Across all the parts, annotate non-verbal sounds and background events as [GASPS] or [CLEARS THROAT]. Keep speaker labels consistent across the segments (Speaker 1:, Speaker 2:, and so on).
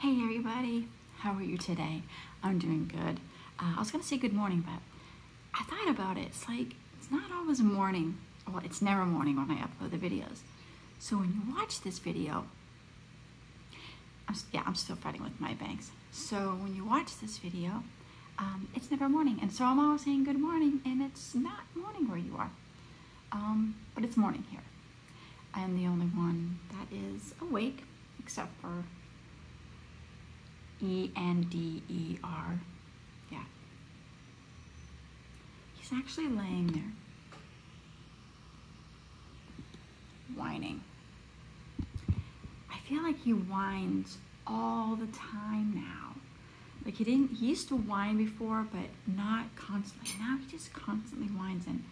Speaker 1: Hey everybody, how are you today? I'm doing good. Uh, I was gonna say good morning, but I thought about it. It's like, it's not always morning. Well, it's never morning when I upload the videos. So when you watch this video, I'm, yeah, I'm still fighting with my banks. So when you watch this video, um, it's never morning. And so I'm always saying good morning, and it's not morning where you are. Um, but it's morning here. I am the only one that is awake, except for E N D E R. Yeah. He's actually laying there, whining. I feel like he whines all the time now. Like he didn't, he used to whine before, but not constantly. Now he just constantly whines, and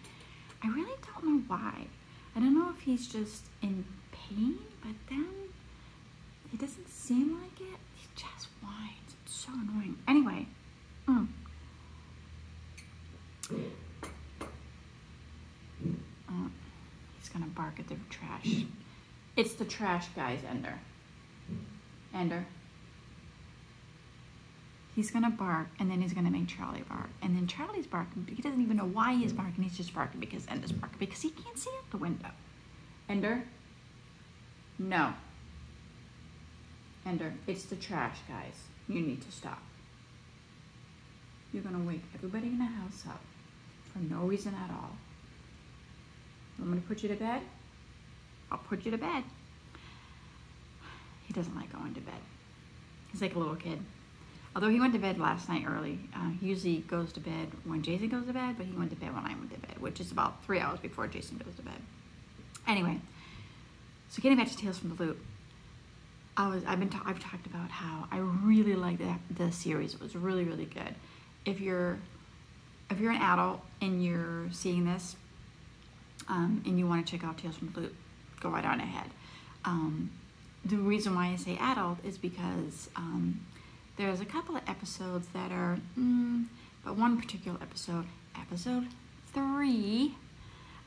Speaker 1: I really don't know why. I don't know if he's just in pain, but then he doesn't seem like it. He just whines. It's so annoying. Anyway, mm. Uh, he's gonna bark at the trash. It's the trash guys, Ender. Ender. He's gonna bark and then he's gonna make Charlie bark. And then Charlie's barking. He doesn't even know why he's barking. He's just barking because Ender's barking because he can't see out the window. Ender? No. Ender, it's the trash guys. You need to stop. You're gonna wake everybody in the house up for no reason at all. I'm gonna put you to bed. I'll put you to bed. He doesn't like going to bed. He's like a little kid. Although he went to bed last night early, uh, he usually goes to bed when Jason goes to bed, but he went to bed when I went to bed, which is about three hours before Jason goes to bed. Anyway, so getting back to Tales from the Loop, I was I've been ta- I've talked about how I really like the the series. It was really really good. If you're if you're an adult and you're seeing this, um, and you want to check out Tales from the Loop, go right on ahead. Um, the reason why I say adult is because um, there's a couple of episodes that are, mm, but one particular episode, episode three,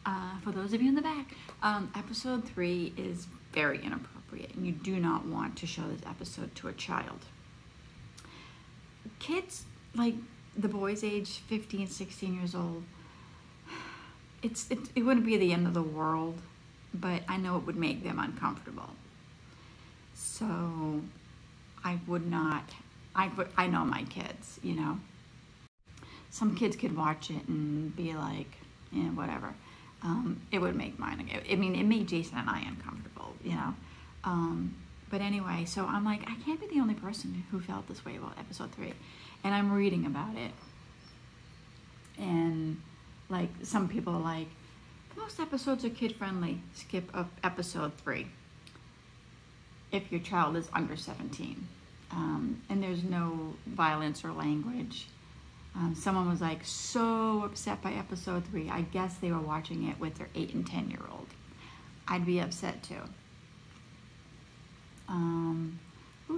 Speaker 1: uh, for those of you in the back, um, episode three is very inappropriate, and you do not want to show this episode to a child. Kids, like the boys age 15, 16 years old, it's it, it wouldn't be the end of the world, but I know it would make them uncomfortable. So I would not. I would. I know my kids. You know, some kids could watch it and be like, yeah, whatever. Um, it would make mine. I mean, it made Jason and I uncomfortable. You know. Um, but anyway, so I'm like, I can't be the only person who felt this way about episode three, and I'm reading about it, and like some people are like, most episodes are kid friendly. Skip up episode three if your child is under 17. Um, and there's no violence or language. Um, someone was like so upset by episode three. I guess they were watching it with their eight and 10 year old. I'd be upset too. Um,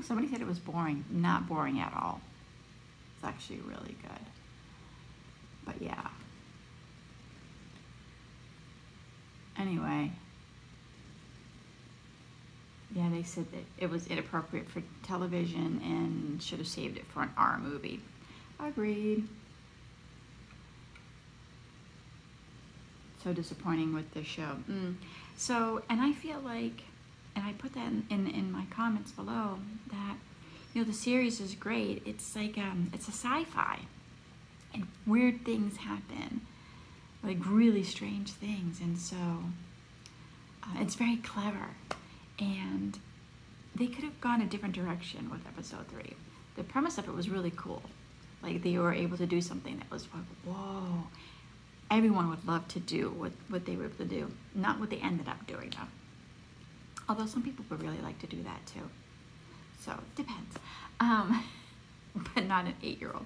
Speaker 1: somebody said it was boring. Not boring at all. It's actually really good. But yeah. Anyway, yeah, they said that it was inappropriate for television and should have saved it for an R movie. Agreed. So disappointing with this show. Mm. So, and I feel like, and I put that in, in, in my comments below, that, you know, the series is great. It's like, um, it's a sci-fi. And weird things happen. Like really strange things. And so, uh, it's very clever and they could have gone a different direction with episode three. The premise of it was really cool. Like they were able to do something that was like, whoa. Everyone would love to do what, what they were able to do, not what they ended up doing though. Although some people would really like to do that too. So it depends. Um, [LAUGHS] but not an eight year old.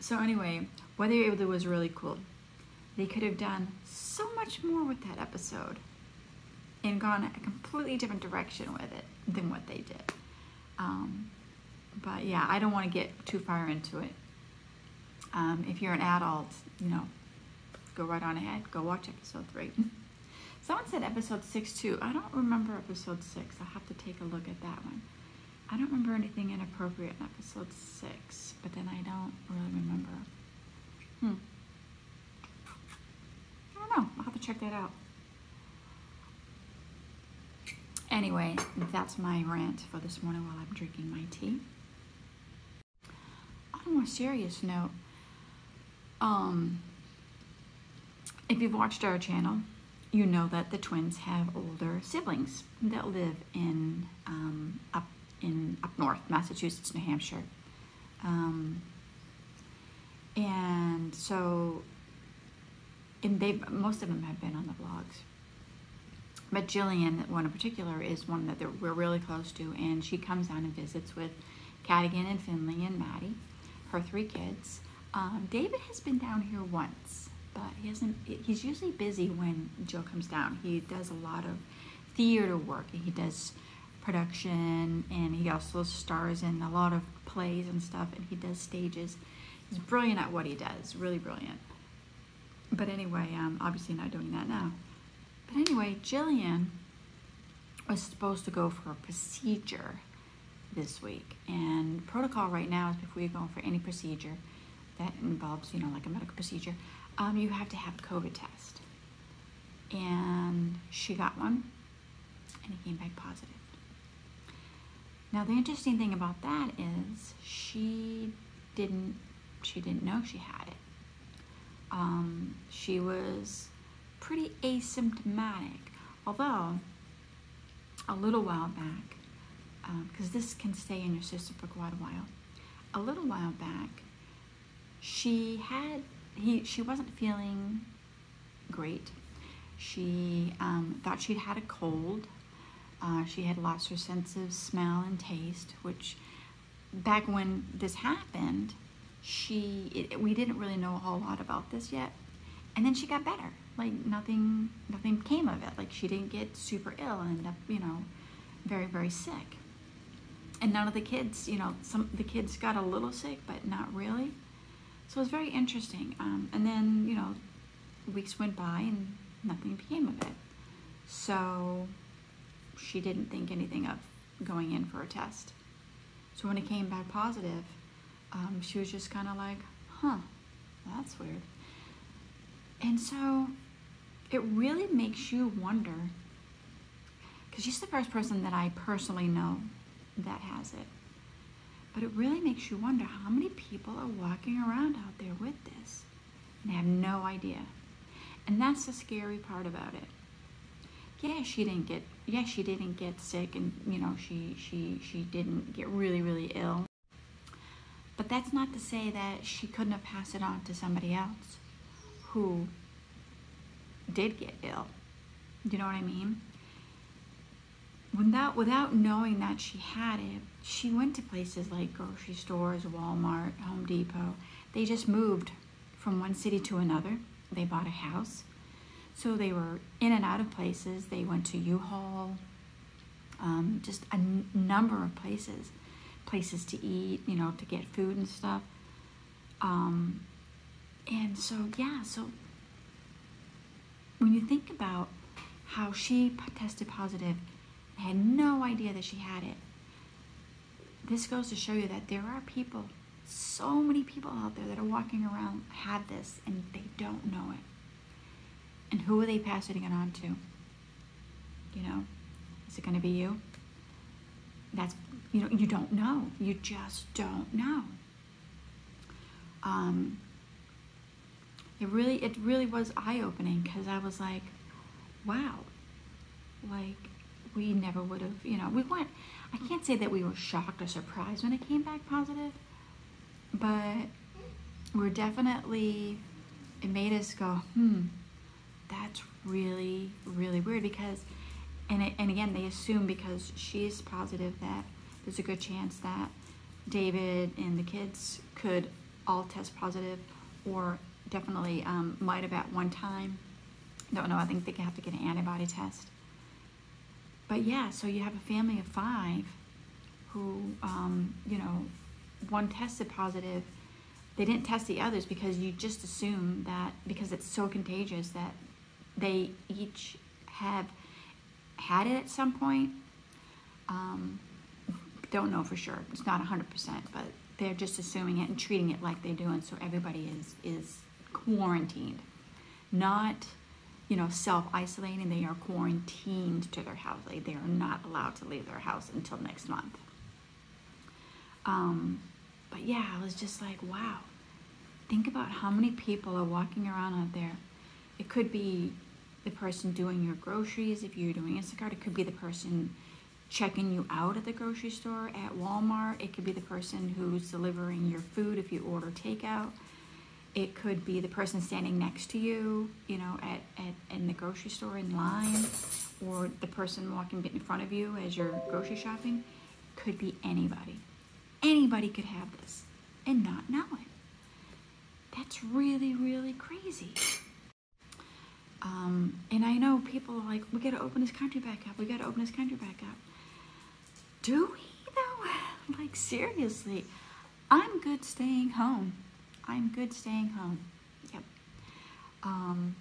Speaker 1: So anyway, were able to was really cool. They could have done so much more with that episode and gone a completely different direction with it than what they did. Um, but yeah, I don't want to get too far into it. Um, if you're an adult, you know, go right on ahead. Go watch episode three. [LAUGHS] Someone said episode six too. I don't remember episode six. I'll have to take a look at that one. I don't remember anything inappropriate in episode six, but then I don't really remember. Hmm. I don't know. I'll have to check that out. Anyway, that's my rant for this morning while I'm drinking my tea. On a more serious note, um, if you've watched our channel, you know that the twins have older siblings that live in um, up in up north, Massachusetts, New Hampshire, um, and so, and they most of them have been on the blogs. But Jillian, one in particular, is one that we're really close to, and she comes down and visits with Cadigan and Finley and Maddie, her three kids. Um, David has been down here once, but he hasn't. He's usually busy when Joe comes down. He does a lot of theater work. He does production, and he also stars in a lot of plays and stuff. And he does stages. He's brilliant at what he does. Really brilliant. But anyway, um, obviously not doing that now. But anyway, Jillian was supposed to go for a procedure this week. And protocol right now is before you go for any procedure that involves, you know, like a medical procedure, um, you have to have a COVID test. And she got one, and it came back positive. Now the interesting thing about that is she didn't she didn't know she had it. Um, she was pretty asymptomatic, although a little while back, because um, this can stay in your system for quite a while. A little while back, she had he she wasn't feeling great. She um, thought she'd had a cold. Uh, she had lost her sense of smell and taste, which back when this happened, she it, we didn't really know a whole lot about this yet. And then she got better. Like nothing nothing came of it. Like she didn't get super ill and end up, you know, very very sick. And none of the kids, you know, some the kids got a little sick, but not really. So it was very interesting. Um, and then, you know, weeks went by and nothing became of it. So she didn't think anything of going in for a test. So when it came back positive, um, she was just kind of like, huh, that's weird. And so it really makes you wonder, because she's the first person that I personally know that has it. But it really makes you wonder how many people are walking around out there with this and have no idea. And that's the scary part about it. Yeah, she didn't get yeah, she didn't get sick and you know, she she she didn't get really, really ill. But that's not to say that she couldn't have passed it on to somebody else who did get ill. Do you know what I mean? Without without knowing that she had it, she went to places like grocery stores, Walmart, Home Depot. They just moved from one city to another. They bought a house. So they were in and out of places. They went to U-Haul, um, just a number of places, places to eat, you know, to get food and stuff. Um, and so, yeah, so when you think about how she tested positive, had no idea that she had it, this goes to show you that there are people, so many people out there that are walking around have this and they don't know it. And who are they passing it on to? You know, is it going to be you? That's, you know, you don't know. You just don't know. Um, it really, it really was eye-opening because I was like, wow, like we never would have, you know, we weren't, I can't say that we were shocked or surprised when it came back positive, but we're definitely, it made us go, hmm, that's really, really weird because, and, it, and again, they assume because she's positive that there's a good chance that David and the kids could all test positive or definitely um, might have at one time. Don't know, I think they have to get an antibody test. But yeah, so you have a family of five who, um, you know, one tested positive. They didn't test the others because you just assume that because it's so contagious that they each have had it at some point. Um, don't know for sure. It's not 100%, but they're just assuming it and treating it like they do, and so everybody is is quarantined, not you know self isolating. They are quarantined to their house. Like they are not allowed to leave their house until next month. Um, but yeah, I was just like, wow. Think about how many people are walking around out there. It could be the person doing your groceries if you're doing Instacart. It could be the person checking you out at the grocery store at Walmart. It could be the person who's delivering your food if you order takeout. It could be the person standing next to you, you know, at, at in the grocery store in line, or the person walking in front of you as you're grocery shopping. Could be anybody. Anybody could have this and not know it. That's really, really crazy. Um, and I know people are like, we got to open this country back up. We got to open this country back up. Do we though? [LAUGHS] Like seriously, I'm good staying home. I'm good staying home. Yep. Um,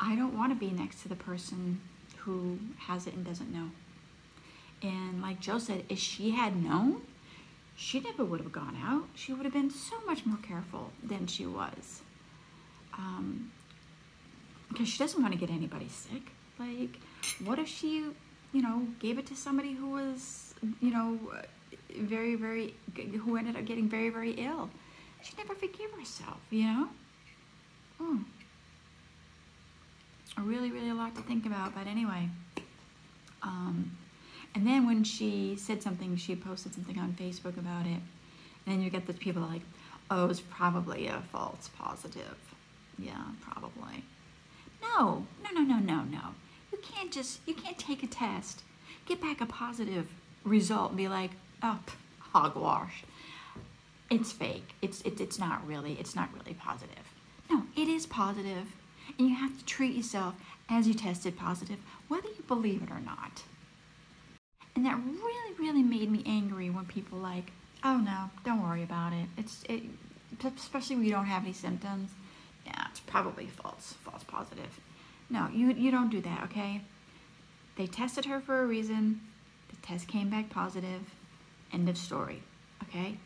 Speaker 1: I don't want to be next to the person who has it and doesn't know. And like Joe said, if she had known, she never would have gone out. She would have been so much more careful than she was. Um, because she doesn't want to get anybody sick. Like, what if she, you know, gave it to somebody who was, you know, very, very, who ended up getting very, very ill? She'd never forgive herself, you know? Hmm. A really, really a lot to think about, but anyway. Um, and then when she said something, she posted something on Facebook about it. And then you get the people like, oh, it's probably a false positive. Yeah, probably. No, no, no, no, no, no. You can't just, you can't take a test, get back a positive result and be like, oh, hogwash. It's fake. It's, it's, it's not really, it's not really positive. No, it is positive, and you have to treat yourself as you tested positive, whether you believe it or not. And that really, really made me angry when people like, oh no, don't worry about it. It's it, especially when you don't have any symptoms. Yeah, it's probably false, false positive. No, you you don't do that, okay? They tested her for a reason. The test came back positive. End of story. Okay?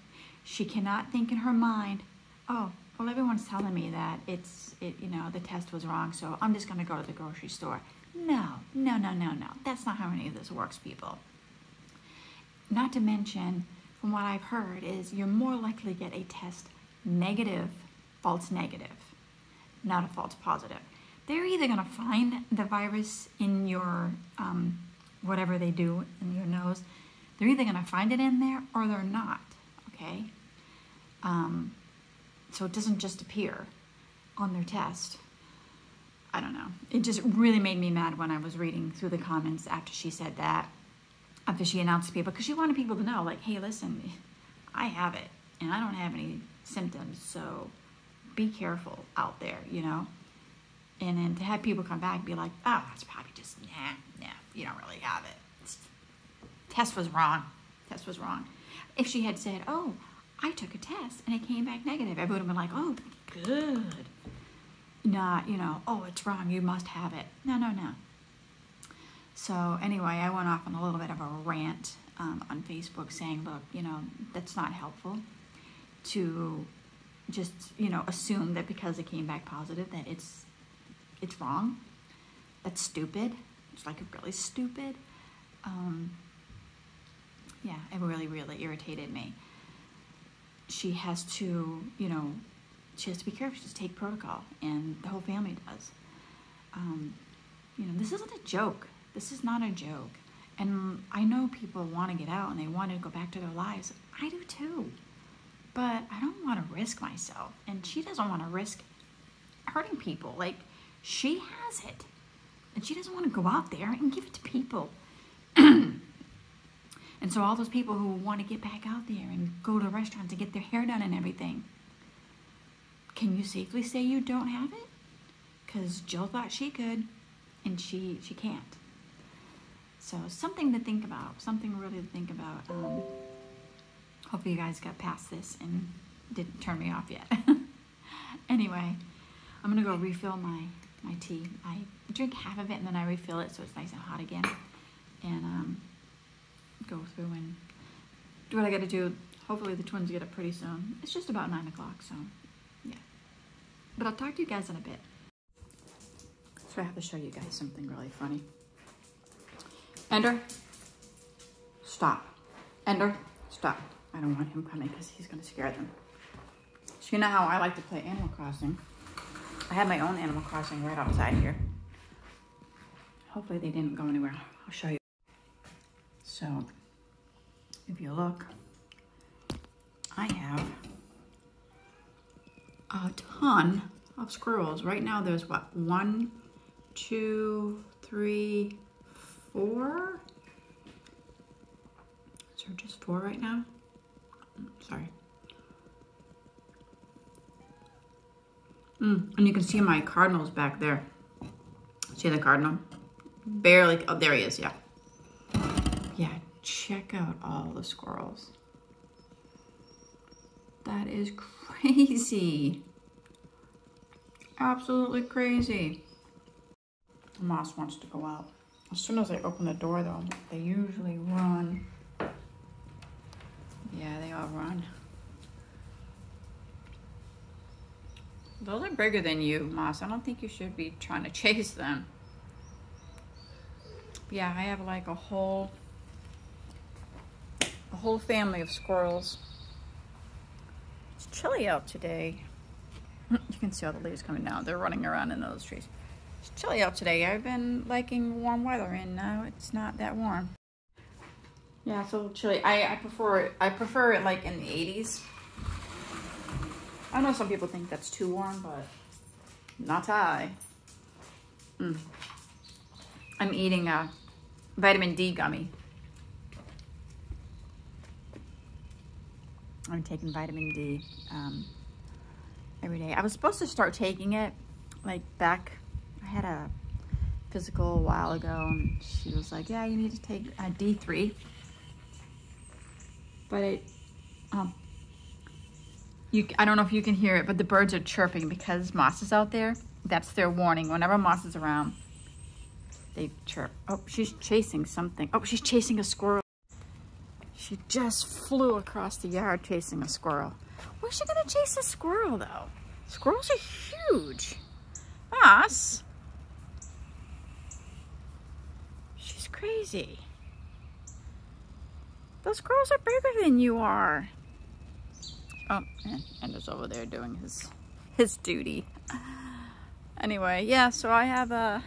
Speaker 1: She cannot think in her mind, oh, well everyone's telling me that it's it you know, the test was wrong, so I'm just gonna go to the grocery store. No, no, no, no, no. That's not how any of this works, people. Not to mention, from what I've heard, is you're more likely to get a test negative, false negative, not a false positive. They're either going to find the virus in your, um, whatever they do in your nose, they're either going to find it in there or they're not, okay? Um, so it doesn't just appear on their test. I don't know. It just really made me mad when I was reading through the comments after she said that after she announced people because she wanted people to know, like, hey, listen, I have it and I don't have any symptoms, so be careful out there, you know. And then to have people come back and be like, oh, that's probably just nah, nah, you don't really have it. It's, test was wrong. Test was wrong. If she had said, oh, I took a test and it came back negative, everyone would have been like, oh, good. Not, you know, oh, it's wrong. You must have it. No, no, no. So anyway, I went off on a little bit of a rant um, on Facebook saying, look, you know, that's not helpful to just, you know, assume that because it came back positive that it's it's wrong. That's stupid. It's like really stupid. Um, yeah, it really, really irritated me. She has to, you know, she has to be careful. She has to take protocol, and the whole family does. Um, you know, this isn't a joke. This is not a joke. And I know people want to get out and they want to go back to their lives. I do too. But I don't want to risk myself. And she doesn't want to risk hurting people. Like, she has it. And she doesn't want to go out there and give it to people. [CLEARS THROAT] and so, all those people who want to get back out there and go to restaurants and get their hair done and everything, can you safely say you don't have it? Because Jill thought she could, and she, she can't. So something to think about, something really to think about. Um, hopefully you guys got past this and didn't turn me off yet. [LAUGHS] anyway, I'm gonna go refill my, my tea. I drink half of it and then I refill it so it's nice and hot again. And um, go through and do what I gotta do. Hopefully the twins get up pretty soon. It's just about nine o'clock, so yeah. But I'll talk to you guys in a bit. So I have to show you guys something really funny. Ender, stop. Ender, stop. I don't want him coming because he's gonna scare them. So you know how I like to play Animal Crossing. I have my own Animal Crossing right outside here. Hopefully they didn't go anywhere. I'll show you. So, if you look, I have a ton of squirrels. Right now there's what, one, two, three, four? Is there just four right now? Sorry. Mm, and you can see my cardinals back there. See the cardinal? Barely, oh, there he is, yeah. Check out all the squirrels. That is crazy. Absolutely crazy. The Moss wants to go out. As soon as I open the door though, they usually run. Yeah, they all run. Those are bigger than you, Moss. I don't think you should be trying to [LAUGHS] chase them. Yeah, I have like a whole, a whole family of squirrels. It's chilly out today. [LAUGHS] You can see all the leaves coming down. They're running around in those trees. It's chilly out today. I've been liking warm weather and now it's not that warm. Yeah, it's a little chilly. I, I prefer it, I prefer it like in the 80s. I know some people think that's too warm, but not I. Mm. I'm eating a vitamin D gummy. I'm taking vitamin D um, every day. I was supposed to start taking it like back, I had a physical a while ago and she was like, yeah, you need to take a D3. But it, um, you, I don't know if you can hear it, but the birds are chirping because Moss is out there. That's their warning. Whenever Moss is around, they chirp. Oh, she's chasing something. Oh, she's chasing a squirrel. She just flew across the yard chasing a squirrel. Where's she gonna chase a squirrel though? Squirrels are huge. Moss. She's crazy. Those squirrels are bigger than you are. Oh, and Ender's over there doing his his duty. Anyway, yeah, so I have a,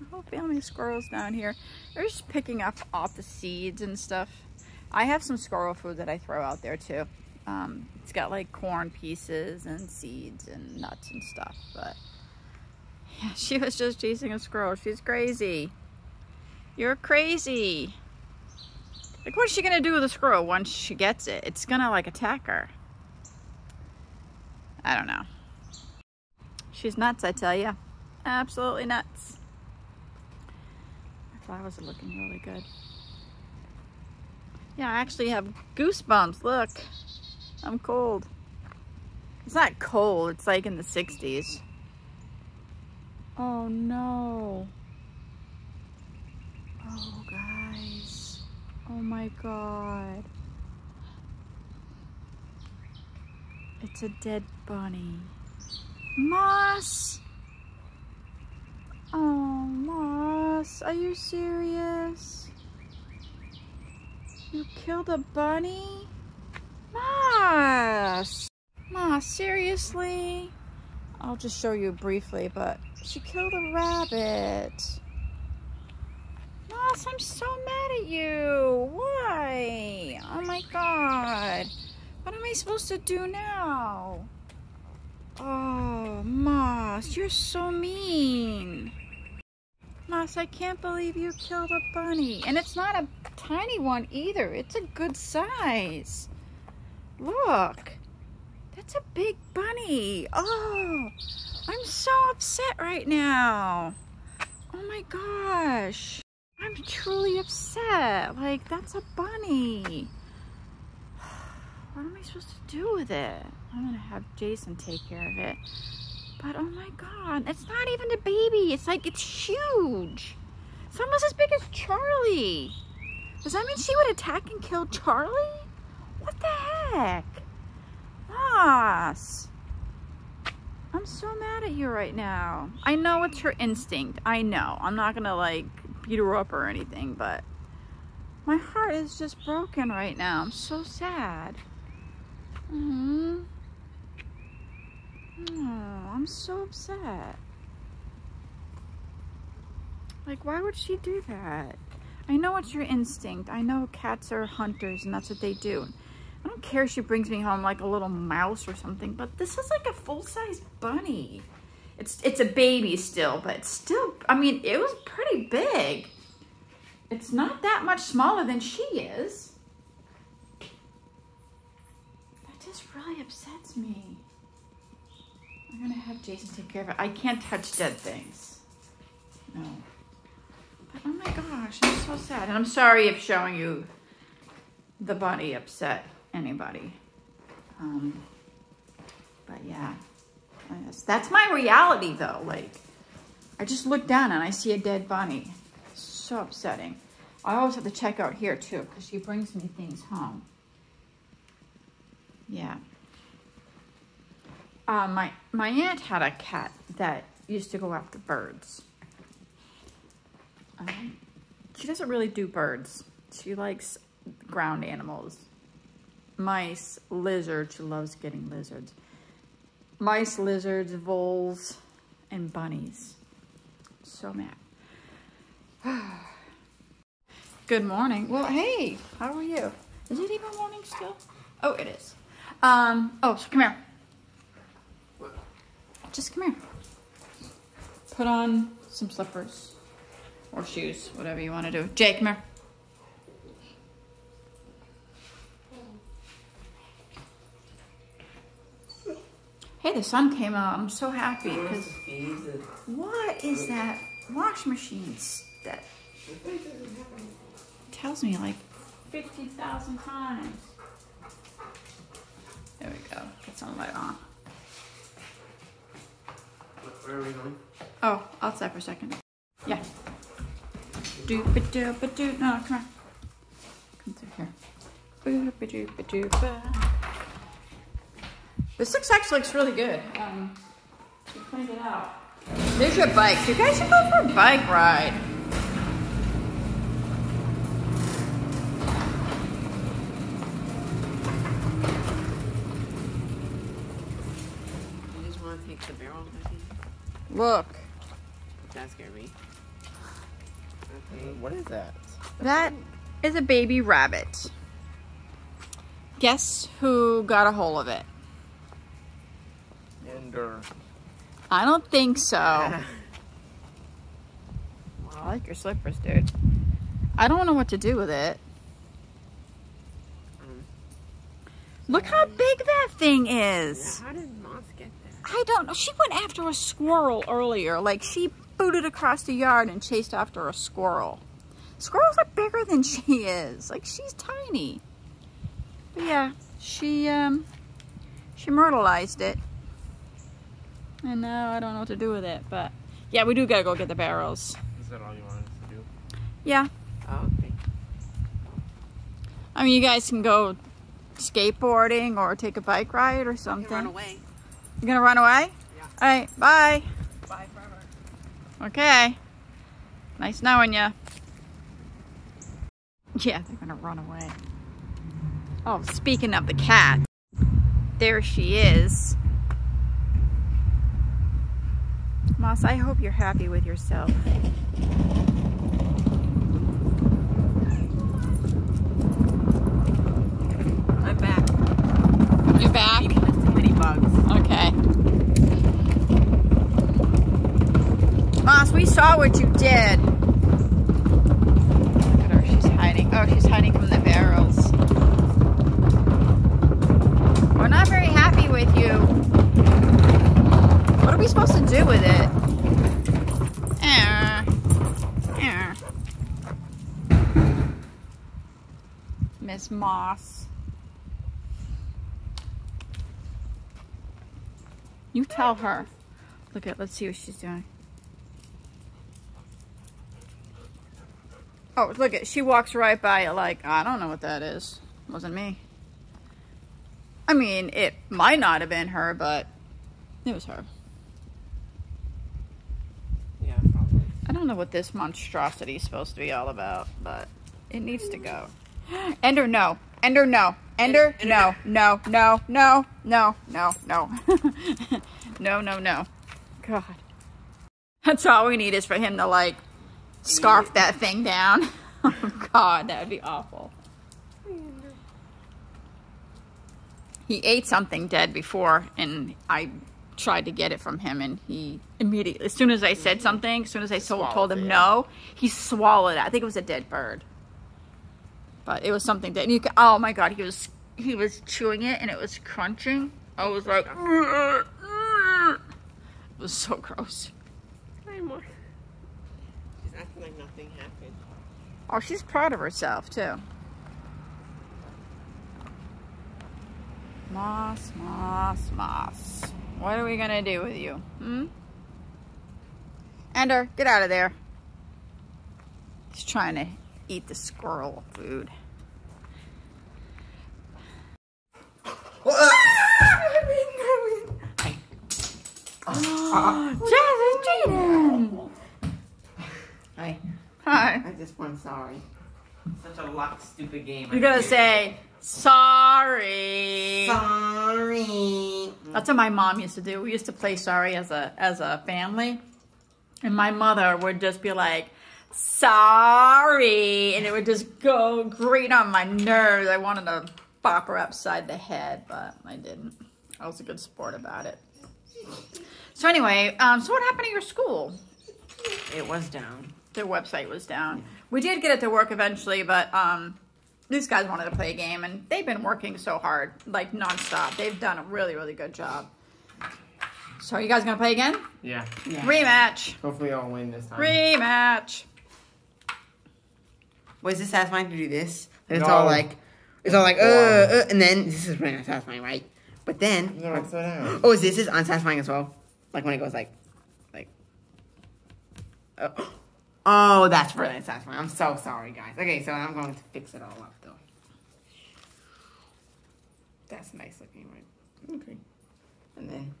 Speaker 1: a whole family of squirrels down here. They're just picking up off the seeds and stuff. I have some squirrel food that I throw out there too. Um, it's got like corn pieces and seeds and nuts and stuff, but [LAUGHS] yeah, she was just chasing a squirrel. She's crazy. You're crazy. Like, what's she gonna do with a squirrel once she gets it? It's gonna like attack her. I don't know. She's nuts, I tell you. Absolutely nuts. Flowers are looking really good. Yeah, I actually have goosebumps. Look, I'm cold. It's not cold, it's like in the 60s. Oh no. Oh, guys. Oh my God. It's a dead bunny. Moss! Oh, Moss, are you serious? You killed a bunny? Moss! Moss, seriously? I'll just show you briefly, but she killed a rabbit. Moss, I'm so mad at you. Why? Oh my god. What am I supposed to do now? Oh, Moss, you're so mean. Moss, I can't believe you killed a bunny. And it's not a tiny one either. It's a good size. Look. That's a big bunny. Oh, I'm so upset right now. Oh my gosh. I'm truly upset. Like, that's a bunny. [SIGHS] What am I supposed to do with it? I'm gonna have Jason take care of it. But oh my god, it's not even a baby. It's like, it's huge. It's almost as big as Charlie. Does that mean she would attack and kill Charlie? What the heck? Moss. I'm so mad at you right now. I know it's her instinct. I know. I'm not gonna like beat her up or anything, but my heart is just broken right now. I'm so sad. Mm hmm Oh, I'm so upset. Like, why would she do that? I know it's your instinct. I know cats are hunters and that's what they do. I don't care if she brings me home like a little mouse or something, but this is like a full-size bunny. It's it's a baby still, but still, I mean, it was pretty big. It's not that much smaller than she is. That just really upsets me. I'm gonna have Jason take care of it. I can't touch dead things. No. But oh my gosh, I'm so sad. And I'm sorry if showing you the bunny upset anybody. Um, but yeah, that's my reality though. Like, I just look down and I see a dead bunny. So upsetting. I always have to check out here too because she brings me things home. Yeah. Uh, my, my aunt had a cat that used to go after birds. Um, she doesn't really do birds. She likes ground animals mice, lizards. She loves getting lizards. Mice, lizards, voles, and bunnies. So mad. [SIGHS] Good morning. Well, hey, how are you? Is it even morning still? Oh, it is. Um, oh, so come here. Just come here. Put on some slippers or shoes, whatever you want to do. Jake, come here. Hey, the sun came out. I'm so happy because what is that wash machine that tells me like 50,000 times? There we go. Get some light on.
Speaker 2: Where are we going?
Speaker 1: Oh, outside for a second. Yeah. Doop a doop a doop. No, come on. Come through here. Boop a doop a doop. This looks actually looks really good. Um, we cleaned it out. There's your bike. You guys should go for a bike ride.
Speaker 2: You just want to take the barrel back in?
Speaker 1: Look.
Speaker 2: That scared me. Okay, what is that?
Speaker 1: That is a baby rabbit. Guess who got a hold of it?
Speaker 2: Ender.
Speaker 1: I don't think so. [LAUGHS] I like your slippers, dude. I don't know what to do with it.
Speaker 2: Um,
Speaker 1: Look how big that thing is.
Speaker 2: how did Moss get there?
Speaker 1: I don't know. She went after a squirrel earlier. Like she booted across the yard and chased after a squirrel. Squirrels are bigger than she is. Like she's tiny. But yeah, she um she myrtleized it. And now I don't know what to do with it, but yeah, we do gotta go get the barrels.
Speaker 2: Is that all you wanted to do?
Speaker 1: Yeah.
Speaker 2: Oh, okay.
Speaker 1: I mean you guys can go skateboarding or take a bike ride or
Speaker 2: You
Speaker 1: something.
Speaker 2: can run away.
Speaker 1: You gonna run away?
Speaker 2: Yeah.
Speaker 1: Alright, bye.
Speaker 2: Bye forever.
Speaker 1: Okay. Nice knowing you. Yeah, they're gonna run away. Oh, speaking of the cat, there she is. Moss, I hope you're happy with yourself.
Speaker 2: I'm back.
Speaker 1: You're back?
Speaker 2: Feeding us too many bugs.
Speaker 1: Okay. Moss, we saw what you did. Look at her, she's hiding. Oh, she's hiding from the barrels. We're not very happy with you. What are we supposed to do with it? Eh. Eh. Miss Moss. You tell her. Look at, let's see what she's doing. Oh, look at, she walks right by it like, I don't know what that is. Wasn't me. I mean, it might not have been her, but it was her.
Speaker 2: Yeah, probably.
Speaker 1: I don't know what this monstrosity is supposed to be all about, but it needs to go. [GASPS] Ender, no. Ender, no. Ender,
Speaker 2: Ender,
Speaker 1: no. No, no, no, no, no, no. [LAUGHS] no, no, no. God. That's all we need is for him to, like, scarf that thing down. [LAUGHS] oh, God, that would be awful. He ate something dead before, and I tried to get it from him, and he immediately, as soon as I said something, as soon as I told, told him
Speaker 2: it.
Speaker 1: no, he swallowed it. I think it was a dead bird, but it was something that you could. Oh my god, he was he was chewing it, and it was crunching. I was like, [LAUGHS] it was so gross.
Speaker 2: Hi, more. She's acting like nothing happened.
Speaker 1: Oh, she's proud of herself too. Moss, moss, moss. What are we gonna do with you? Hmm? Ender, get out of there. He's trying to eat the squirrel food. Jasmine [GASPS] Jaden!
Speaker 2: Hi.
Speaker 1: Hi.
Speaker 2: I just want sorry. Such a locked, stupid game.
Speaker 1: You're gonna say sorry.
Speaker 2: sorry.
Speaker 1: That's what my mom used to do. We used to play sorry as a as a family, and my mother would just be like, "Sorry," and it would just go great on my nerves. I wanted to bop her upside the head, but I didn't. I was a good sport about it. So anyway, um, so what happened at your school?
Speaker 2: It was down.
Speaker 1: Their website was down. We did get it to work eventually, but um, these guys wanted to play a game, and they've been working so hard, like nonstop. They've done a really, really good job. So, are you guys gonna play again?
Speaker 3: Yeah.
Speaker 2: Yeah.
Speaker 1: Rematch.
Speaker 3: Hopefully I'll win this time.
Speaker 1: Rematch.
Speaker 2: Was this satisfying to do this? And it's
Speaker 3: No.
Speaker 2: all like, it's all like, uh, uh, and then this is really unsatisfying, right? But then,
Speaker 3: No, it's not
Speaker 2: oh, is this is unsatisfying as well? Like when it goes like, like, oh, oh, that's really unsatisfying. I'm so sorry, guys. Okay, so I'm going to fix it all up though. That's nice looking, right? Okay. And then,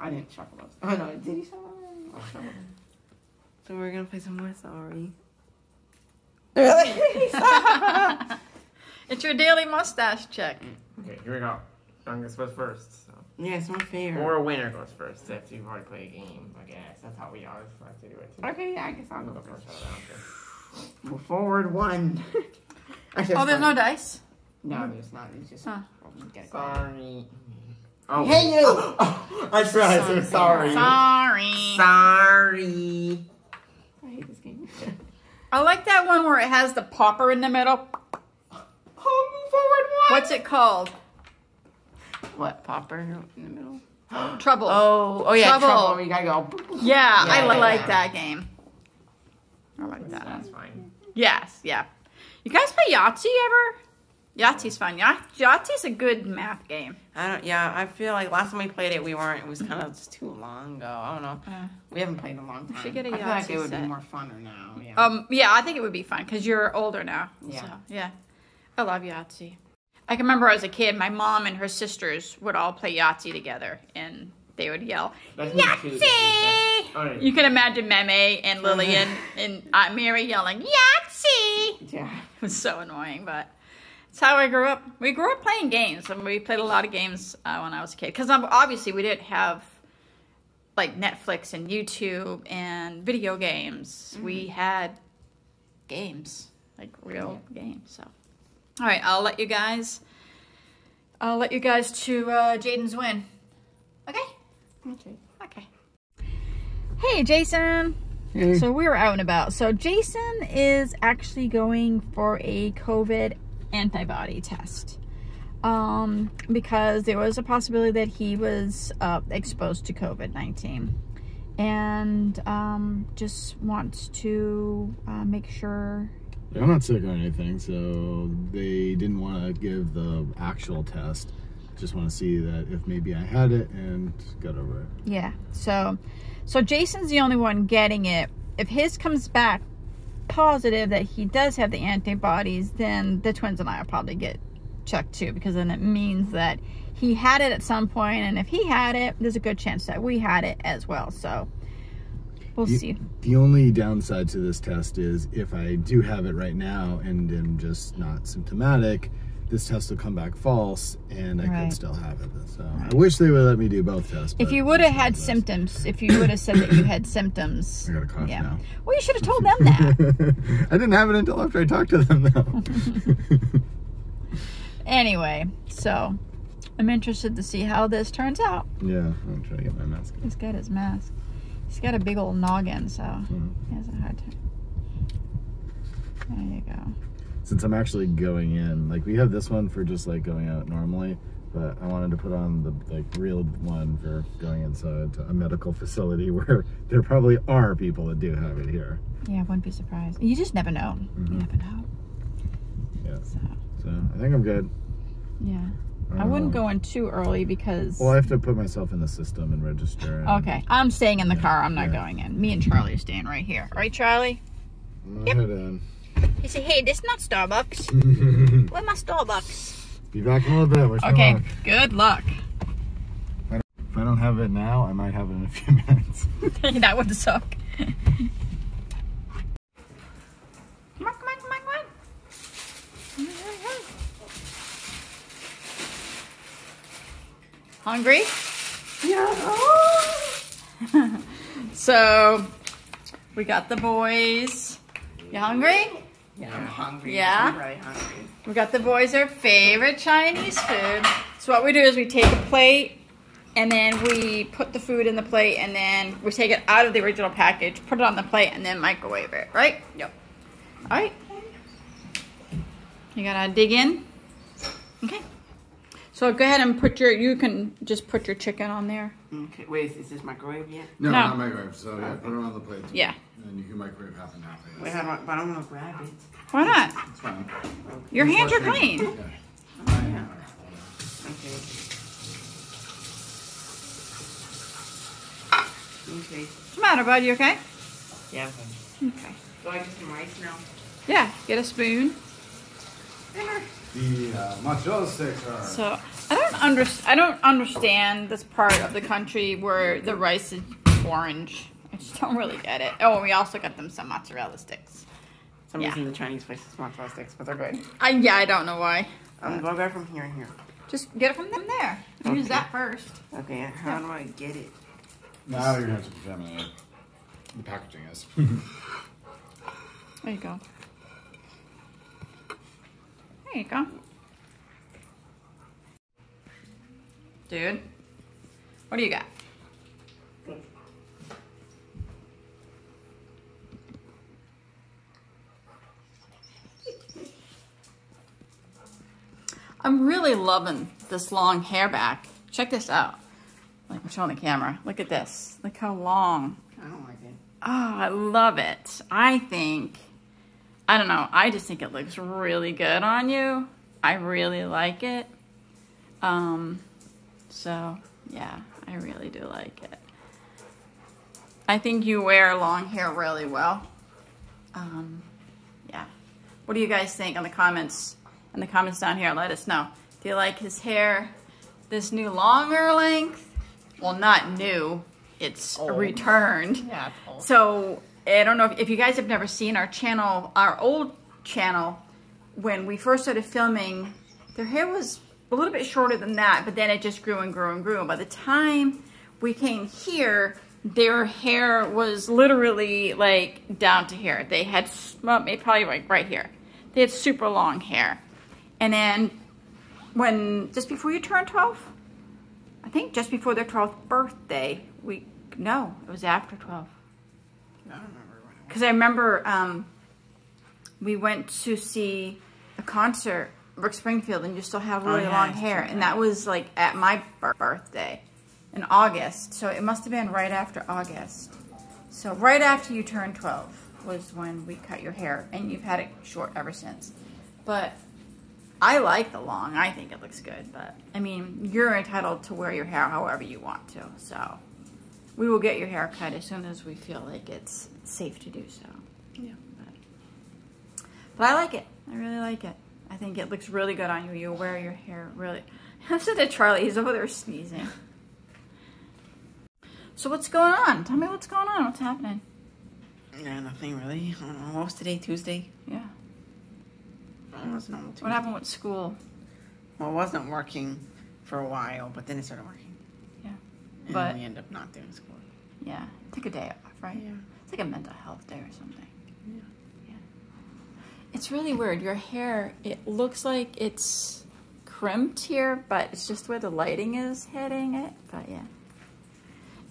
Speaker 2: I didn't shuffle those. Oh no, did he shuffle them? Oh, shuffle them. So we're gonna play some more sorry. [LAUGHS] Really? [LAUGHS]
Speaker 1: It's your daily mustache check.
Speaker 3: Okay, here we go. Youngest goes first. So.
Speaker 2: yeah, it's my favorite.
Speaker 3: Or a winner goes first if you've already played a game, I guess. That's how we always like to do it. Too.
Speaker 2: Okay, yeah, I guess I'll
Speaker 3: I'll
Speaker 2: go
Speaker 3: go
Speaker 2: first.
Speaker 3: first. I don't care.
Speaker 2: Move forward one. [LAUGHS] Actually,
Speaker 1: Oh,
Speaker 2: that's
Speaker 1: there's no dice.
Speaker 2: No, there's not. It's just.
Speaker 1: Huh.
Speaker 2: Oh, get it.
Speaker 3: Sorry. Oh. oh.
Speaker 2: Hey you! [LAUGHS]
Speaker 3: I tried. So
Speaker 2: Something. [LAUGHS]
Speaker 3: sorry.
Speaker 1: Sorry.
Speaker 2: Sorry. I hate this game.
Speaker 1: I like that one where it has the popper in the middle.
Speaker 2: Oh, move forward one.
Speaker 1: What's it called?
Speaker 2: What popper in the middle? [GASPS]
Speaker 1: Trouble.
Speaker 2: Oh, oh yeah,
Speaker 1: Trouble.
Speaker 2: trouble. You gotta go.
Speaker 1: Yeah, I
Speaker 2: Yeah,
Speaker 1: li-
Speaker 2: yeah,
Speaker 1: like
Speaker 2: yeah.
Speaker 1: that game. I like that.
Speaker 3: That's fine.
Speaker 1: Yes, yeah. You guys play Yahtzee ever? Yahtzee's fun. Yah- Yahtzee's a good math game.
Speaker 2: I don't. Yeah, I feel like last time we played it, we weren't. It was kind of just too long ago. I don't know.
Speaker 1: Uh,
Speaker 2: We haven't played in a long time.
Speaker 1: should get a
Speaker 2: I feel like
Speaker 1: Yahtzee
Speaker 2: it would
Speaker 1: set.
Speaker 2: be more funner now. Yeah.
Speaker 1: um, yeah, I think it would be fun because you're older now.
Speaker 2: Yeah.
Speaker 1: So, yeah. I love Yahtzee. I can remember as a kid, my mom and her sisters would all play Yahtzee together, and they would yell,
Speaker 3: That's
Speaker 1: Yahtzee! You can imagine Meme and [LAUGHS] Lillian and Aunt Mary yelling, Yahtzee!
Speaker 2: yeah. [LAUGHS]
Speaker 1: It was so annoying, but it's how I grew up. We grew up playing games, and we played a lot of games uh, when I was a kid. Because obviously we didn't have like Netflix and YouTube and video games. We had games, like real games. So, all right, I'll let you guys. I'll let you guys to uh, Jaden's win. Okay.
Speaker 2: Okay.
Speaker 1: Okay. Hey, Jason. So we were out and about. So Jason is actually going for a COVID antibody test. Um, because there was a possibility that he was uh, exposed to COVID 19 and um, just wants to uh, make sure.
Speaker 4: I'm not sick or anything, so they didn't want to give the actual test. Just want to see that if maybe I had it and got over it.
Speaker 1: Yeah. So, so Jason's the only one getting it. If his comes back positive that he does have the antibodies, then the twins and I will probably get checked too, because then it means that he had it at some point, and if he had it, there's a good chance that we had it as well. So we'll
Speaker 4: You-
Speaker 1: see.
Speaker 4: The only downside to this test is if I do have it right now and am just not symptomatic, this test will come back false and I
Speaker 1: Right.
Speaker 4: could still have it. So I wish they would let me do both tests.
Speaker 1: If you would have had symptoms, if you would have said that you had [COUGHS] symptoms.
Speaker 4: I got a cough
Speaker 1: yeah.
Speaker 4: now.
Speaker 1: Well, you should have told them that. [LAUGHS]
Speaker 4: I didn't have it until after I talked to them though. [LAUGHS] [LAUGHS]
Speaker 1: anyway, so I'm interested to see how this turns out.
Speaker 4: yeah, I'm trying to get my mask.
Speaker 1: He's got his mask. He's got a big old noggin, so
Speaker 4: Mhm.
Speaker 1: he has a hard time. There you go.
Speaker 4: Since I'm actually going in, like we have this one for just like going out normally, but I wanted to put on the like real one for going inside to a medical [LAUGHS] facility where there probably are people that do have it here.
Speaker 1: Yeah, I wouldn't be surprised. You just never know. You
Speaker 4: Mhm.
Speaker 1: never know.
Speaker 4: Yeah.
Speaker 1: So,
Speaker 4: So I think I'm good.
Speaker 1: yeah. I wouldn't
Speaker 4: oh.
Speaker 1: go in too early because.
Speaker 4: Well, I have to put myself in the system and register. And
Speaker 1: okay, I'm staying in the
Speaker 4: Yeah,
Speaker 1: car. I'm not
Speaker 4: yeah.
Speaker 1: going in. Me and Charlie are staying right here. Right, Charlie? Yep.
Speaker 4: gonna
Speaker 1: He said, hey, this is not Starbucks. [LAUGHS] Where my Starbucks?
Speaker 4: Be back in a little bit. Wish
Speaker 1: Okay,
Speaker 4: luck.
Speaker 1: good luck.
Speaker 4: If I don't have it now, I might have it in a few [LAUGHS] minutes. [LAUGHS]
Speaker 1: that would suck. Come on, come on, come on, come on. Hungry? Yeah. [LAUGHS] so, we got the boys. You hungry?
Speaker 2: Yeah, I'm hungry.
Speaker 1: Yeah?
Speaker 2: I'm really hungry.
Speaker 1: We got the boys their favorite Chinese food. So what we do is we take a plate and then we put the food in the plate and then we take it out of the original package, put it on the plate and then microwave it, right?
Speaker 2: Yep.
Speaker 1: All right. You gotta dig in. Okay. So go ahead and put your, you can just put your chicken on there.
Speaker 2: Okay. Wait, is this microwave yet?
Speaker 4: No,
Speaker 1: No.
Speaker 4: not microwave. So yeah, put it on the plate.
Speaker 1: Yeah.
Speaker 4: And you can microwave half and half. I
Speaker 2: Wait. I don't, but I don't want to grab it.
Speaker 1: Why not?
Speaker 4: It's fine.
Speaker 1: Your hands are clean.
Speaker 4: Yeah.
Speaker 2: Yeah. Okay. Okay.
Speaker 1: What's the matter, bud? You okay?
Speaker 2: Yeah.
Speaker 1: Okay.
Speaker 2: Do I get some rice now?
Speaker 1: Yeah, get a spoon.
Speaker 4: The uh, mozzarella sticks are.
Speaker 1: So I don't under, I don't understand this part of the country where the rice is orange. I just don't really get it. Oh, and we also got them some mozzarella sticks.
Speaker 2: Some
Speaker 1: Yeah.
Speaker 2: reason the Chinese places mozzarella sticks, but they're good.
Speaker 1: I yeah, I don't know why.
Speaker 2: I'm going to go from here and here.
Speaker 1: Just get it from them there. Use that first.
Speaker 2: Okay, how do I get it?
Speaker 4: Now you're gonna have to contaminate it. The packaging is.
Speaker 1: There you go. There you go. Dude, what do you got? I'm really loving this long hair back. Check this out. Like I'm showing the camera. Look at this. Look how long.
Speaker 2: I don't like it.
Speaker 1: Oh, I love it. I think, I don't know, I just think it looks really good on you. I really like it. Um, so, yeah, I really do like it. I think you wear long hair really well. Um, yeah. What do you guys think in the comments? In the comments down here, let us know. Do you like his hair this new longer length? Well, not new. It's
Speaker 2: Old.
Speaker 1: returned.
Speaker 2: Yeah.
Speaker 1: So I don't know if, if you guys have never seen our channel, our old channel, when we first started filming, their hair was a little bit shorter than that, but then it just grew and grew and grew. And by the time we came here, their hair was literally like down to here. They had, well, maybe probably like right here. They had super long hair. And then when, just before you turn 12, I think just before their 12th birthday, we, no, it was after 12
Speaker 2: I don't remember when
Speaker 1: because I remember um, we went to see a concert, Rick Springfield, and you still have
Speaker 2: Oh,
Speaker 1: really
Speaker 2: yeah,
Speaker 1: long hair, and that was like at my birthday in August, so it must have been right after August. So right after you turned twelve was when we cut your hair, and you've had it short ever since. But I like the long. I think it looks good, but I mean, you're entitled to wear your hair however you want to. So we will get your hair cut as soon as we feel like it's safe to do so.
Speaker 2: Yeah.
Speaker 1: But, but I like it. I really like it. I think it looks really good on you. You wear your hair really. [LAUGHS] I said to Charlie, he's over there sneezing. So what's going on? Tell me what's going on. What's happening?
Speaker 2: Yeah, nothing really. I don't know. What was today? Tuesday?
Speaker 1: Yeah.
Speaker 2: Normal Tuesday.
Speaker 1: What happened with school?
Speaker 2: Well, it wasn't working for a while, but then it started working.
Speaker 1: Yeah.
Speaker 2: And
Speaker 1: But-
Speaker 2: we ended up not doing school.
Speaker 1: Yeah. Take a day off, right?
Speaker 2: Yeah.
Speaker 1: It's like a mental health day or something.
Speaker 2: Yeah.
Speaker 1: It's really weird. Your hair, it looks like it's crimped here, but it's just where the lighting is hitting it. But yeah.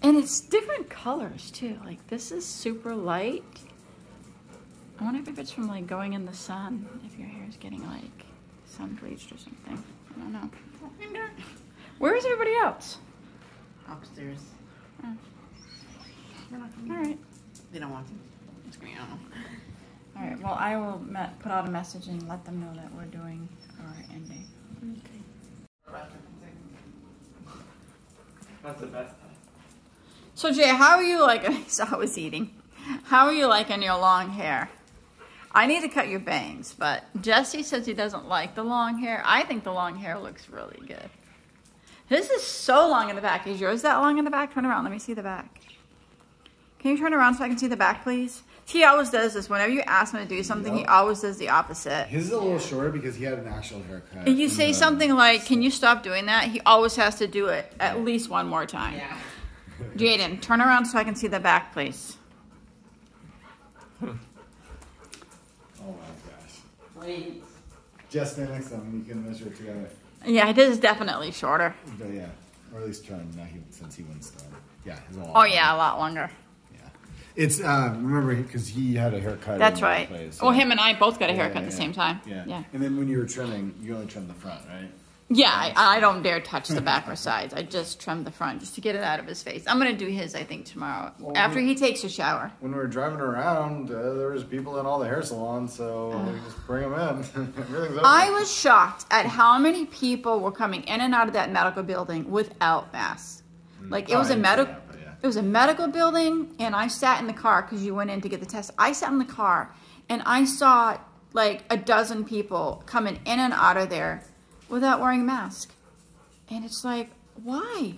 Speaker 1: And it's different colors too. Like this is super light. I wonder if it's from like going in the sun, if your hair is getting like sun bleached or something. I don't know. Where is everybody else?
Speaker 2: Upstairs.
Speaker 1: Oh. All right.
Speaker 2: They don't want to. It's. I don't know.
Speaker 1: All right. Well, I will put out a message and let them know that we're doing our ending.
Speaker 3: That's the best time.
Speaker 1: So Jay, how are you liking? [LAUGHS] So I was eating. How are you liking your long hair? I need to cut your bangs, but Jesse says he doesn't like the long hair. I think the long hair looks really good. This is so long in the back. Is yours that long in the back? Turn around. Let me see the back. Can you turn around so I can see the back, please? He always does this. Whenever you ask him to do something, he always does the opposite.
Speaker 4: His is a little shorter because he had an actual haircut.
Speaker 1: If you say
Speaker 4: the-
Speaker 1: something like, "Can you stop doing that?" He always has to do it at least one more time.
Speaker 2: Yeah. [LAUGHS]
Speaker 1: Jaden, turn around so I can see the back, please.
Speaker 4: Oh my gosh.
Speaker 2: Wait.
Speaker 4: Just stand next to him. You can measure it together.
Speaker 1: Yeah, this is definitely shorter.
Speaker 4: But yeah, or at least try and not he, since he wouldn't start. Yeah, his all.
Speaker 1: Oh yeah, a lot longer.
Speaker 4: Yeah. It's uh remember because he had a haircut.
Speaker 1: That's right.
Speaker 4: place,
Speaker 1: Well, him and I both got a haircut
Speaker 4: yeah,
Speaker 1: at the same time.
Speaker 4: Yeah.
Speaker 1: yeah,
Speaker 4: And then when you were trimming, you only trimmed the front, right?
Speaker 1: yeah. I, I don't dare touch the back or sides. I just trimmed the front just to get it out of his face. I'm gonna do his, I think, tomorrow
Speaker 4: Well,
Speaker 1: after
Speaker 4: we-
Speaker 1: he takes a shower.
Speaker 4: When we were driving around, uh, there was people in all the hair salons, so we just bring them in. [LAUGHS] Everything's open.
Speaker 1: I was shocked at how many people were coming in and out of that medical building without masks. Like it was a
Speaker 4: didn't
Speaker 1: medical.
Speaker 4: Yeah.
Speaker 1: It was a medical building, and I sat in the car because you went in to get the test. I sat in the car, and I saw like a dozen people coming in and out of there without wearing a mask. And it's like, why?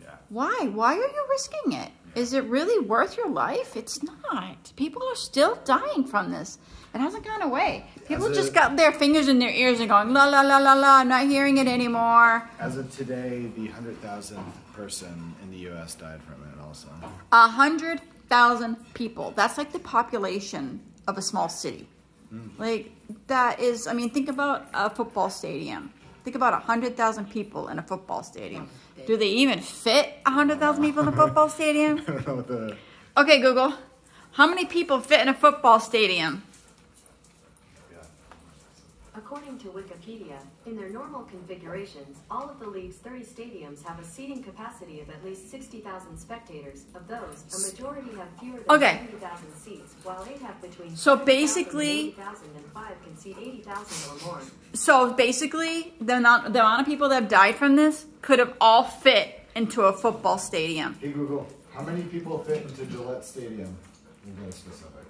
Speaker 4: Yeah.
Speaker 1: Why? Why are you risking it? Is it really worth your life? It's not. People are still dying from this. It hasn't gone away. People just got their fingers in their ears and going, la la la la la, I'm not hearing it anymore.
Speaker 4: As of today, the 100,000th person in the U.S. died from it also.
Speaker 1: A hundred thousand people. That's like the population of a small city. Mm. Like that is. I mean, think about a football stadium. Think about a hundred thousand people in a football stadium. Do they even fit a hundred thousand people in a football [LAUGHS] stadium?
Speaker 4: I don't know what the.
Speaker 1: Okay, Google. How many people fit in a football stadium?
Speaker 5: According to Wikipedia, in their normal configurations, all of the league's 30 stadiums have a seating capacity of at least 60,000 spectators. Of those, a majority have fewer than
Speaker 1: Okay.
Speaker 5: 70,000 seats, while eight have between
Speaker 1: So
Speaker 5: 70,000
Speaker 1: basically-
Speaker 5: and 80,000 and five can seat 80,000 or more.
Speaker 1: So basically, the amount, the amount of people that have died from this could have all fit into a football stadium.
Speaker 4: Hey Google, how many people fit into Gillette Stadium? We'll go specific.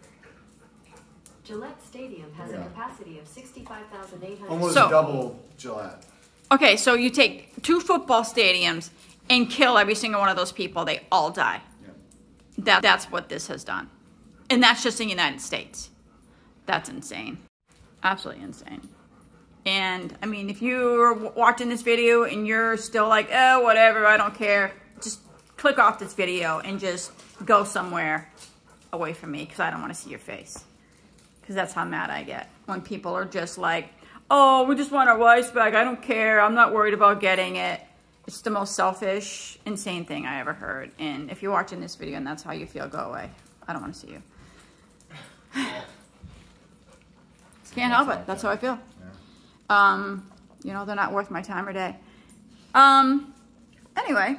Speaker 5: Gillette Stadium has
Speaker 4: Yeah.
Speaker 5: a capacity of 65,800
Speaker 4: Almost
Speaker 1: So-
Speaker 4: double Gillette.
Speaker 1: Okay, so you take two football stadiums and kill every single one of those people, they all die.
Speaker 4: Yep.
Speaker 1: That, that's what this has done. And that's just in the United States. That's insane. Absolutely insane. And I mean, if you're w- watching this video and you're still like, oh, whatever, I don't care, just click off this video and just go somewhere away from me because I don't want to see your face. Because that's how mad I get when people are just like, oh, we just want our rice back. I don't care. I'm not worried about getting it. It's the most selfish, insane thing I ever heard. And if you're watching this video and that's how you feel, go away. I don't want to see you. [SIGHS] Can't help it. That's how I feel. Um, you know, they're not worth my time or day. Um, anyway,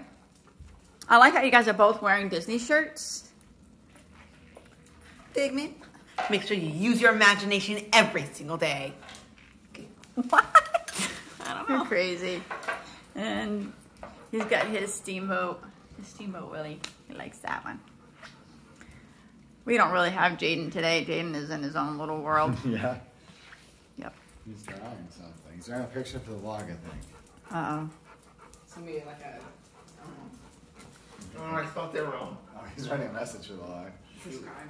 Speaker 1: I like how you guys are both wearing Disney shirts. Figment.
Speaker 2: Make sure you use your imagination every single day.
Speaker 1: What? [LAUGHS] I don't know. You're crazy. And he's got his steamboat, his steamboat Willie. He likes that one. We don't really have Jaden today. Jaden is in his own little world. [LAUGHS]
Speaker 4: Yeah.
Speaker 1: Yep.
Speaker 4: He's drawing something. He's drawing a picture for the vlog, I think.
Speaker 1: Uh oh.
Speaker 2: Somebody like a.
Speaker 3: Oh, I spelled it wrong.
Speaker 4: Oh, he's writing a message for the vlog.
Speaker 2: Subscribe.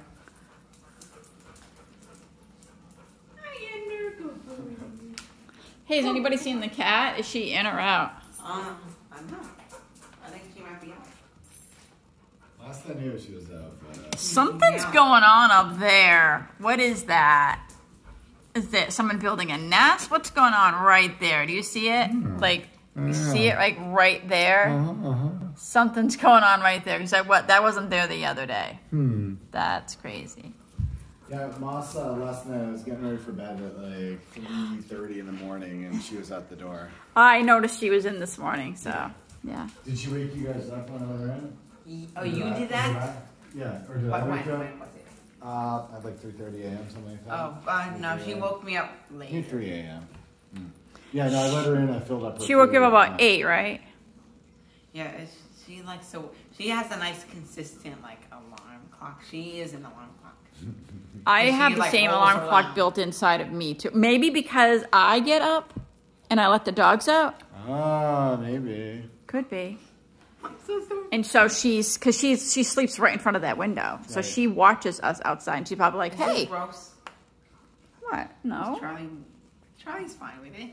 Speaker 1: Hey, has anybody seen the cat? Is she in or out?
Speaker 2: Um, I'm not. I think she might be out.
Speaker 4: Last I knew she was out, but uh,
Speaker 1: Something's
Speaker 2: Yeah.
Speaker 1: going on up there. What is that? Is that someone building a nest? What's going on right there? Do you see it? Like, you see it like right there?
Speaker 4: uh-huh, uh-huh.
Speaker 1: Something's going on right there. Because that, what, that wasn't there the other day.
Speaker 4: Hmm.
Speaker 1: That's crazy.
Speaker 4: Yeah, Moss uh, last night I was getting ready for bed at like three thirty in the morning, and she was at the door.
Speaker 1: I noticed she was in this morning, so yeah.
Speaker 4: Did she wake you guys up when I was in?
Speaker 2: Y- Oh, you did that?
Speaker 4: Yeah, or did
Speaker 2: What,
Speaker 4: I wake you up?
Speaker 2: when was it?
Speaker 4: Uh, at like three thirty a.m. something like that.
Speaker 2: Oh, uh, no, she woke me up late.
Speaker 4: Maybe three a.m. Hmm. Yeah, no, I let her in. I filled up. Her
Speaker 1: She woke
Speaker 4: food,
Speaker 1: up about
Speaker 4: uh,
Speaker 1: eight, right?
Speaker 2: Yeah, she like so. She has a nice consistent like alarm clock. She is an alarm clock. [LAUGHS]
Speaker 1: I
Speaker 2: She,
Speaker 1: have the
Speaker 2: like,
Speaker 1: same
Speaker 2: rolls
Speaker 1: alarm clock
Speaker 2: around.
Speaker 1: built inside of me too. Maybe because I get up and I let the dogs out.
Speaker 4: Ah, maybe.
Speaker 1: Could be.
Speaker 2: So so.
Speaker 1: And so she's because she's she sleeps right in front of that window, so she watches us outside. And she's probably like, "Hey,
Speaker 2: gross.
Speaker 1: what? No,
Speaker 2: Charlie. Charlie's fine with it.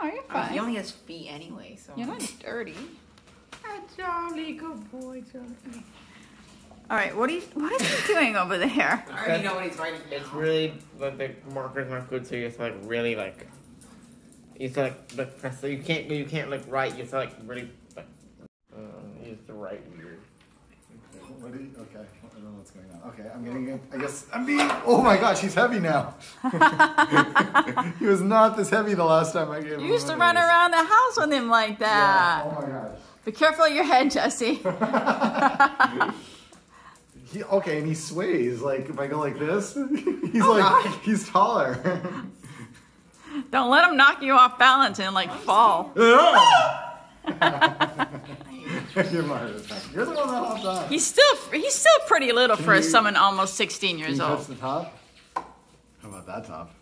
Speaker 1: no, you're
Speaker 2: fine. mean, he only has feet anyway, so.
Speaker 1: You're not dirty."
Speaker 2: Ah, Charlie, good boy, Charlie.
Speaker 1: All right, what are you what are you doing over there?
Speaker 2: I already know what he's writing.
Speaker 3: It's really like the marker's not good, so you have to like really like. You have to like like press. So you can't you can't like write. You have to like really like. Uh, you have to write weird.
Speaker 4: Okay, What do you, okay, I don't know what's going on. Okay, I'm getting it. I guess I'm being. Oh my gosh, he's heavy now. [LAUGHS] he was not this heavy the last time I gave him.
Speaker 1: You used to run
Speaker 4: these.
Speaker 1: around the house with him like
Speaker 4: Yeah.
Speaker 1: that.
Speaker 4: Oh my gosh.
Speaker 1: Be careful of your head, Jesse. [LAUGHS]
Speaker 4: He, okay, and he sways. Like if I go like this, [LAUGHS] he's
Speaker 1: Oh,
Speaker 4: like [LAUGHS] he's taller.
Speaker 1: Don't let him knock you off balance and like fall. [LAUGHS]
Speaker 4: You're You're the one that hopped on.
Speaker 1: He's still he's still pretty little
Speaker 4: Can
Speaker 1: for
Speaker 4: you-
Speaker 1: someone almost 16
Speaker 4: Can
Speaker 1: years old.
Speaker 4: touch the top? How about that top?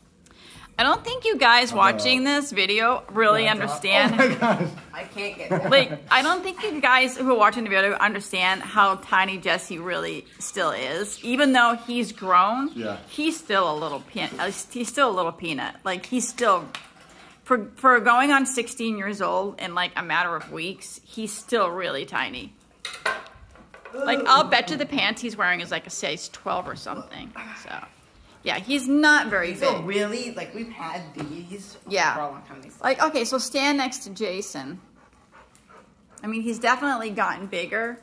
Speaker 1: I don't think you guys watching this video really
Speaker 4: That top?
Speaker 1: understand.
Speaker 4: Oh my gosh.
Speaker 2: I can't get [LAUGHS] that.
Speaker 1: like, I don't think you guys who are watching the video understand how tiny Jesse really still is. Even though he's grown,
Speaker 4: Yeah.
Speaker 1: he's still a little peanut. Uh, he's still a little peanut. Like he's still for for going on 16 years old in like a matter of weeks. He's still really tiny. Like I'll bet you the pants he's wearing is like a size 12 or something. So, yeah, he's not very
Speaker 2: These are
Speaker 1: big.
Speaker 2: really like we've had these
Speaker 1: Yeah.
Speaker 2: for a long time. These
Speaker 1: Like, okay, so stand next to Jason. I mean, he's definitely gotten bigger,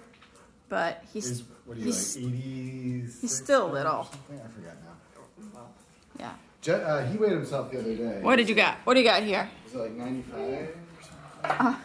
Speaker 1: but he's,
Speaker 4: He's, what are you
Speaker 1: he's-
Speaker 4: like? 86?
Speaker 1: he's still little.
Speaker 4: I forgot now.
Speaker 1: yeah.
Speaker 4: Jet, uh, he weighed himself the other day.
Speaker 1: What did you got? What do you got here?
Speaker 4: Was it like 95 or something?
Speaker 1: Uh,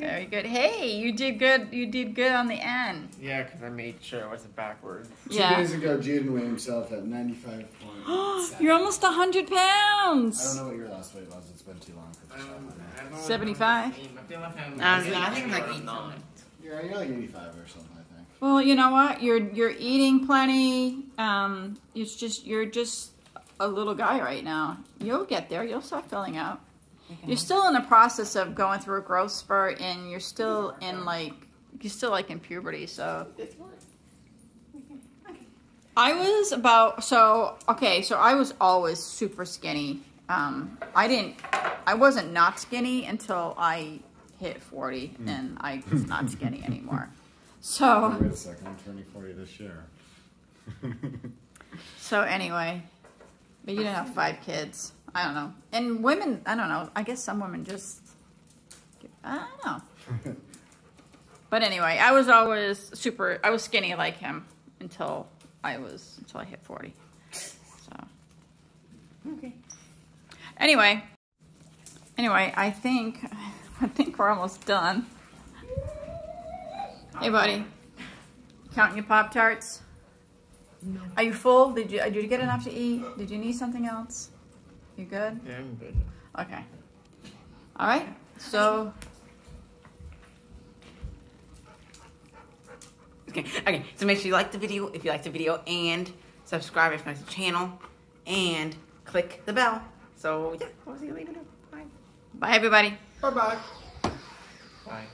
Speaker 1: very good. Hey, you did good. You did good on the end.
Speaker 3: Yeah, because I made sure it wasn't backwards.
Speaker 4: Two
Speaker 1: Yeah.
Speaker 4: days ago, Jaden weighed himself at 95.7. [GASPS]
Speaker 1: You're almost hundred pounds.
Speaker 4: I don't know what your last weight was. It's been too long for the show.
Speaker 3: I don't know
Speaker 1: 75?
Speaker 3: I feel like I'm-
Speaker 2: I don't know, I think like eight something.
Speaker 4: Yeah, you're like 85 or something, I think.
Speaker 1: Well, you know what? You're you're eating plenty. Um, it's just you're just a little guy right now. You'll get there. You'll start filling out. You're still in the process of going through a growth spurt, and you're still in like you're still like in puberty. So I was about so okay. So I was always super skinny. Um, I didn't. I wasn't not skinny until I hit forty, and I was not skinny anymore. [LAUGHS] So
Speaker 4: Wait a second, I'm turning 40 this year. [LAUGHS]
Speaker 1: so anyway, but you didn't have five kids. I don't know. And women, I don't know. I guess some women just. I don't know. [LAUGHS] But anyway, I was always super. I was skinny like him until I was until I hit forty. So
Speaker 2: Okay.
Speaker 1: anyway, anyway, I think [LAUGHS] I think we're almost done. Hey, buddy, counting your pop tarts. Are you full? Did you did you get enough to eat? Did you need something else? You good?
Speaker 3: Yeah, I'm good.
Speaker 1: Okay. All right. So
Speaker 2: Okay. Okay. So make sure you like the video if you like the video and subscribe if you like the channel, and click the bell. So yeah, we'll see you later. Bye. Bye, everybody.
Speaker 3: Bye bye bye.